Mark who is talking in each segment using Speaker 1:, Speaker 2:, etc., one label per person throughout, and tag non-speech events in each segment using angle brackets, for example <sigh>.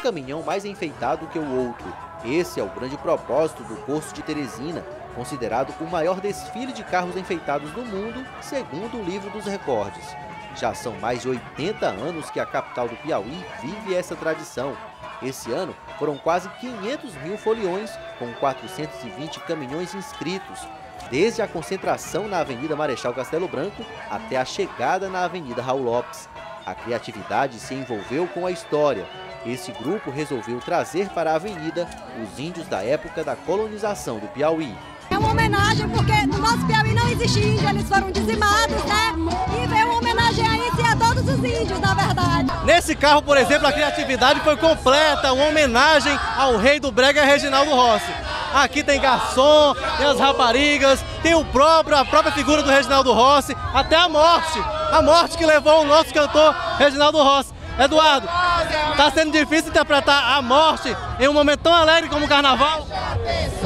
Speaker 1: caminhão mais enfeitado que o outro. Esse é o grande propósito do curso de Teresina, considerado o maior desfile de carros enfeitados do mundo, segundo o livro dos recordes. Já são mais de 80 anos que a capital do Piauí vive essa tradição. Esse ano foram quase 500 mil foliões, com 420 caminhões inscritos, desde a concentração na Avenida Marechal Castelo Branco até a chegada na Avenida Raul Lopes. A criatividade se envolveu com a história. Esse grupo resolveu trazer para a avenida os índios da época da colonização do Piauí.
Speaker 2: É uma homenagem porque no nosso Piauí não existe índio, eles foram dizimados, né? E veio uma homenagem a isso e a todos os índios, na verdade.
Speaker 3: Nesse carro, por exemplo, a criatividade foi completa, uma homenagem ao rei do brega Reginaldo Rossi. Aqui tem garçom, tem as raparigas, tem o próprio, a própria figura do Reginaldo Rossi, até a morte. A morte que levou o nosso cantor Reginaldo Rossi. Eduardo, está sendo difícil interpretar a morte em um momento tão alegre como o carnaval?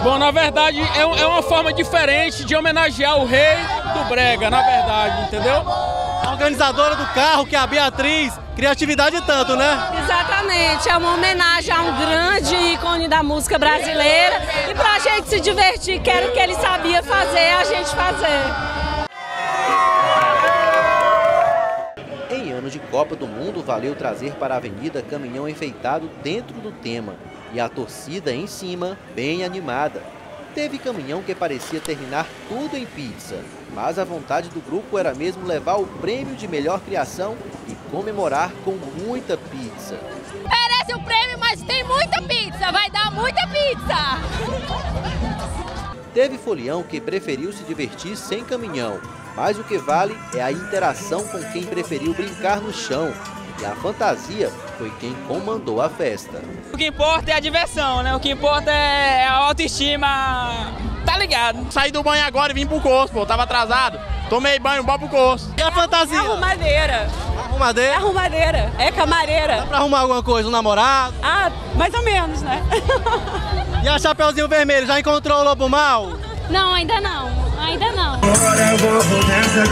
Speaker 4: Bom, na verdade é, é uma forma diferente de homenagear o rei do Brega, na verdade, entendeu?
Speaker 3: A organizadora do carro, que é a Beatriz, criatividade tanto, né?
Speaker 5: Exatamente, é uma homenagem a um grande ícone da música brasileira e pra gente se divertir, que era o que ele sabia fazer, a gente fazer.
Speaker 1: Copa do Mundo, valeu trazer para a avenida caminhão enfeitado dentro do tema e a torcida em cima, bem animada. Teve caminhão que parecia terminar tudo em pizza, mas a vontade do grupo era mesmo levar o prêmio de melhor criação e comemorar com muita pizza.
Speaker 6: Merece o prêmio, mas tem muita pizza, vai dar muita pizza!
Speaker 1: Teve folião que preferiu se divertir sem caminhão, mas o que vale é a interação com quem preferiu brincar no chão. E a fantasia foi quem comandou a festa.
Speaker 7: O que importa é a diversão, né? O que importa é a autoestima. Tá ligado?
Speaker 8: Saí do banho agora e vim pro curso, pô. Tava atrasado. Tomei banho, bora pro curso.
Speaker 3: E a fantasia?
Speaker 5: Arrumadeira.
Speaker 3: Arrumadeira?
Speaker 5: Arrumadeira. É camareira.
Speaker 3: Dá pra arrumar alguma coisa? Um namorado?
Speaker 5: Ah, mais ou menos, né? <laughs>
Speaker 3: e a Chapeuzinho Vermelho, já encontrou o Lobo Mal?
Speaker 6: Não, ainda não. Ainda não.
Speaker 9: Agora eu vou nessa